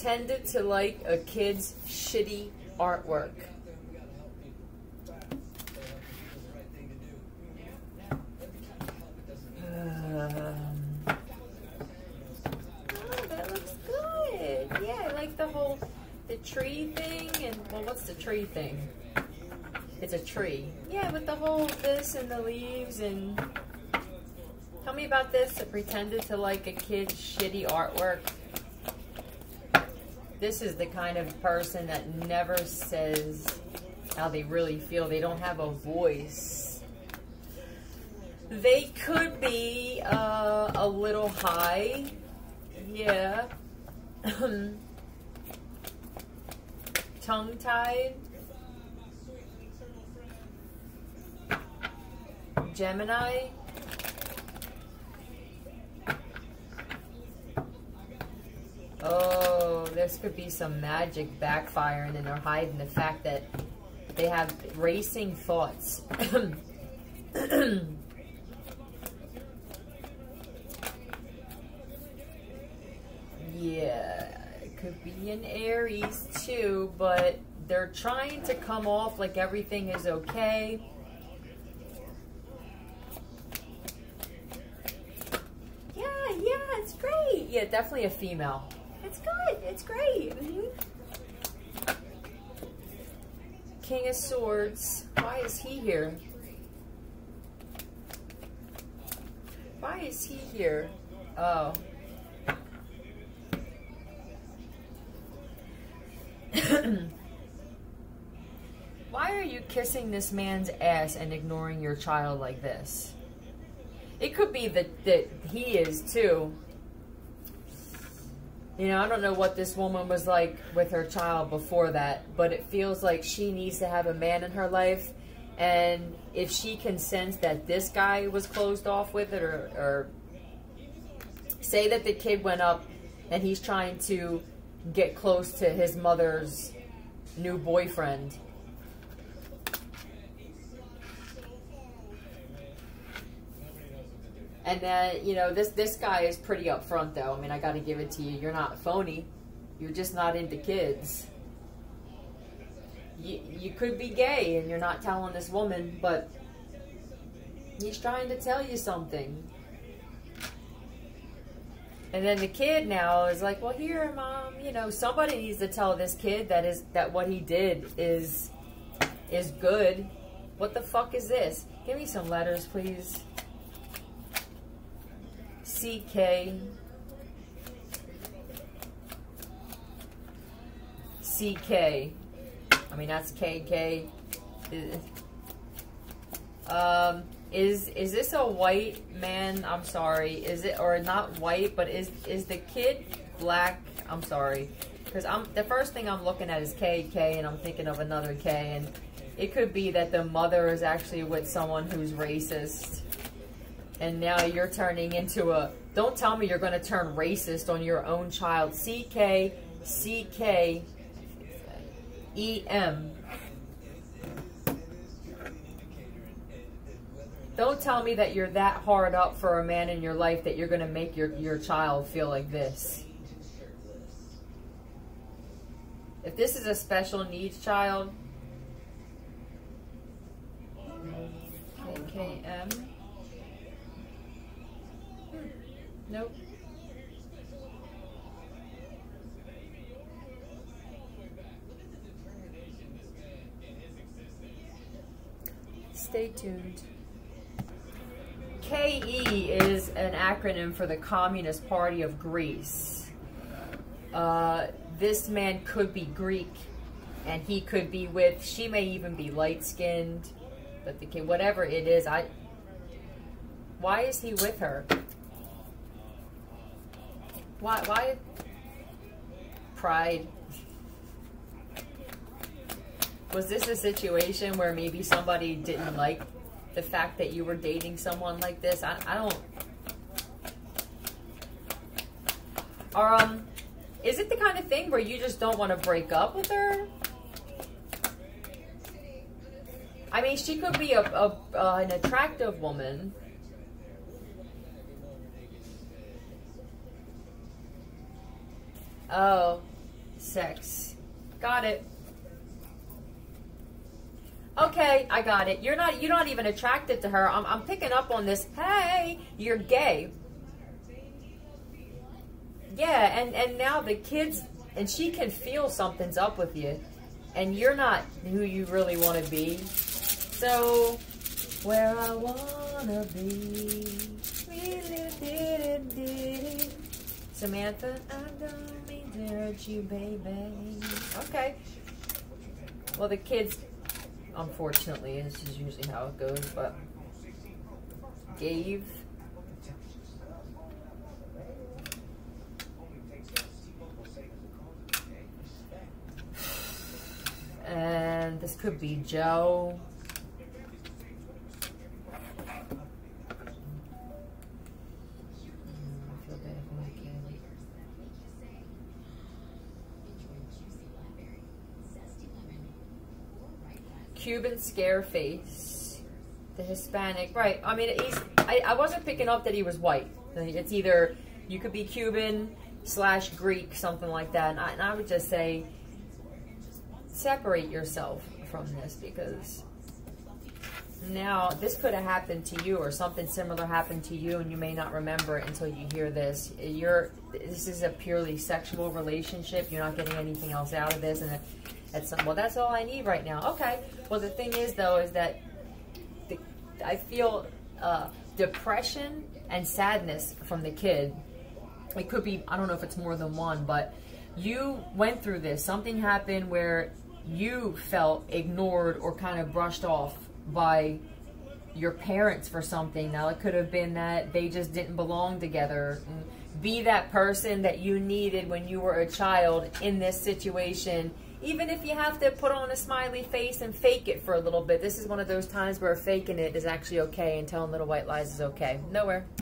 Pretended to like a kid's shitty artwork. Oh, that looks good. Yeah, I like the whole the tree thing and well, what's the tree thing? It's a tree. Yeah, with the whole this and the leaves and tell me about this. I pretended to like a kid's shitty artwork. This is the kind of person that never says how they really feel. They don't have a voice they could be uh, a little high. Yeah. Tongue tied. Gemini. Oh, this could be some magic backfiring and they're hiding the fact that they have racing thoughts. Yeah, it could be an Aries too, but they're trying to come off like everything is okay. Yeah, yeah, it's great. Yeah, definitely a female. It's good. It's great. Mm -hmm. King of Swords. Why is he here? Why is he here? Oh. Why are you kissing this man's ass and ignoring your child like this? It could be that, that he is too. You know, I don't know what this woman was like with her child before that, but it feels like she needs to have a man in her life. And if she can sense that this guy was closed off with it, or, or say that the kid went up and he's trying to get close to his mother's new boyfriend. And then, you know, this this guy is pretty upfront though. I mean, I got to give it to you. You're not phony. You're just not into kids. You, you could be gay and you're not telling this woman, but he's trying to tell you something. And then the kid now is like, well, here, mom, you know, somebody needs to tell this kid that is that what he did is is good. What the fuck is this? Give me some letters, please. CK. CK. I mean, that's KK. Um, is is this a white man? I'm sorry. Is it or not white? But is is the kid black? I'm sorry, because I'm the first thing I'm looking at is KK, and I'm thinking of another K, and it could be that the mother is actually with someone who's racist, and now you're turning into a. Don't tell me you're going to turn racist on your own child. CK, CK, EM. Don't tell me that you're that hard up for a man in your life that you're going to make your, your child feel like this. If this is a special needs child, KKM. Hmm. Nope. Stay tuned. KE is an acronym for the Communist Party of Greece. Uh, this man could be Greek, and he could be with, she may even be light-skinned, but the whatever it is, I, why is he with her? Why, why, pride. Was this a situation where maybe somebody didn't like the fact that you were dating someone like this. I, I don't. Or, um, is it the kind of thing where you just don't want to break up with her? I mean, she could be a, a uh, an attractive woman. Oh, sex. Got it. Okay, I got it. You're not you're not even attracted to her. I'm, I'm picking up on this. Hey, you're gay. Yeah, and and now the kids and she can feel something's up with you, and you're not who you really want to be. So, where I wanna be. Samantha, I don't to you, baby. Okay. Well, the kids, unfortunately, this is usually how it goes, but gave and this could be Joe. Cuban Scarface, the Hispanic, right? I mean, he's. I, I wasn't picking up that he was white. It's either you could be Cuban slash Greek, something like that. And I, and I would just say separate yourself from this because now this could have happened to you or something similar happened to you and you may not remember it until you hear this. You're this is a purely sexual relationship. You're not getting anything else out of this and that's well that's all i need right now. Okay. Well the thing is though is that the, i feel uh, depression and sadness from the kid. It could be i don't know if it's more than one but you went through this. Something happened where you felt ignored or kind of brushed off by your parents for something. Now, it could have been that they just didn't belong together. Be that person that you needed when you were a child in this situation. Even if you have to put on a smiley face and fake it for a little bit. This is one of those times where faking it is actually okay and telling little white lies is okay. Nowhere.